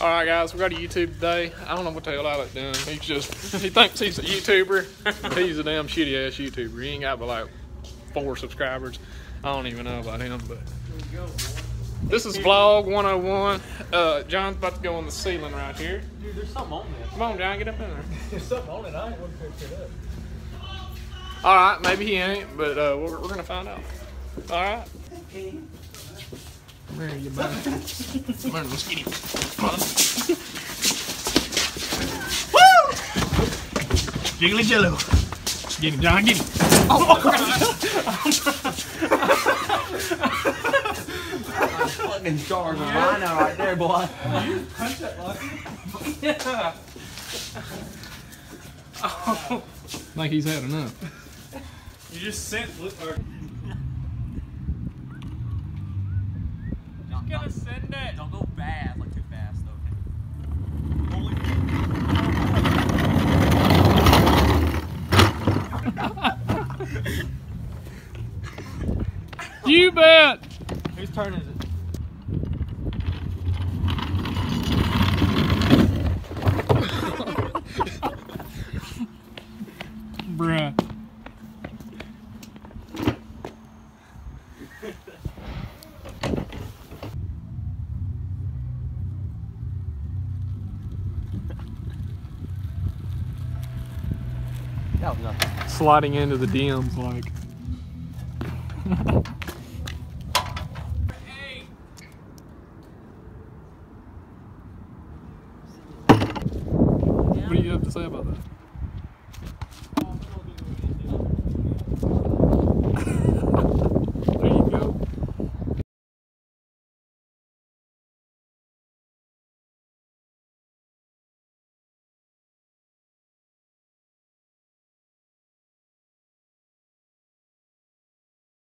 All right, guys, we got a YouTube today. I don't know what the hell Alec doing. He's just, he thinks he's a YouTuber. he's a damn shitty ass YouTuber. He ain't got but like four subscribers. I don't even know about him, but. This is vlog 101. Uh, John's about to go on the ceiling right here. Dude, there's something on there. Come on, John, get up in there. There's something on it. I ain't want to pick it up. All right, maybe he ain't, but uh, we're, we're gonna find out. All right. Where are you, buddy? Come on, let's get him. Come on. Woo! Jiggly jello. Get him, John, get him. Fucking charge of rhino right there, boy. You Punch that lucky. yeah. I think he's had enough. You just sent. Or, Don't, Gonna send it. don't go fast, like too fast, though. You bet. Whose turn is it? Sliding into the DMs like. What do you have to say about that?